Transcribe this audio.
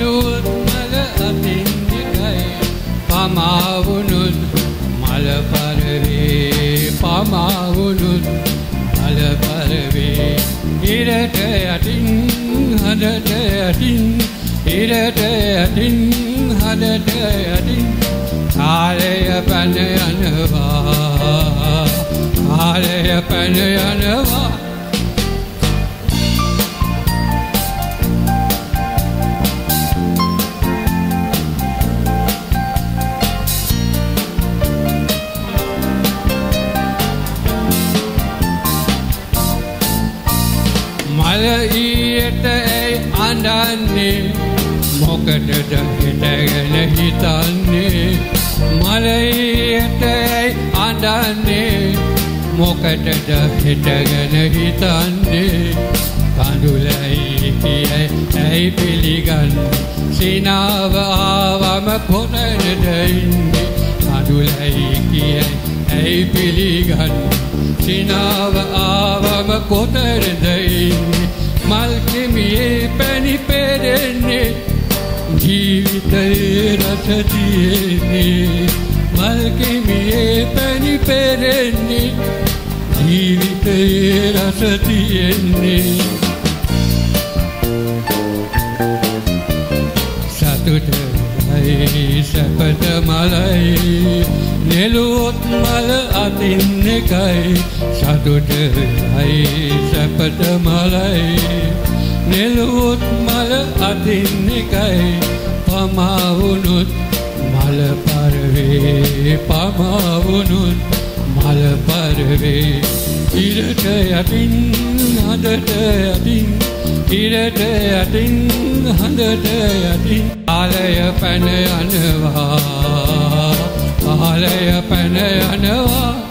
නෙළුවත් මල අතින් එකයි පමාවුනුත් මල පරවේ. පමාවුනුත් මල පරවේ. ඉරට යටින් හදට යටින් ඉරට යටින් හදට යටින්. කාලය පැන යනවා. කාලය පැන යනවා. මල ඊයට ඇයි අඳන්නේ. මොකටද හිටගෙන හිතන්නේ? මල ඊයට ඇයි අඳන්නේ. මොකටද හිටගෙන හිතන්නේ? කඳුලයි කියයි ඇයි පිළිගන්න? සිනාව ආවම කොතනද ඉන්නේ? කඳුලයි කියයි ඇයි පිළිගන්න? සිනාව ආවම කොතනද පෙරෙන්නේ ජීවිතයේ රස තියෙන්නේ මල් කෙමියේ පැණි පෙරෙන්නේ ජීවිතයේ රස තියෙන්නේ සතුටයි සැපට මලයි නෙළුවොත් මල අතින් එකයි. සතුටයි සැපට මලයි නෙළුවොත් මල අතින් එකයි පමාවුනුත් මල පරවේ පමාවුනුත් මල පරවේ. ඉරට යටින් හදට යටින් ඉරට යටින් හඳට යටින්. ආලය පැන යනවා ආලය පැන යනවා.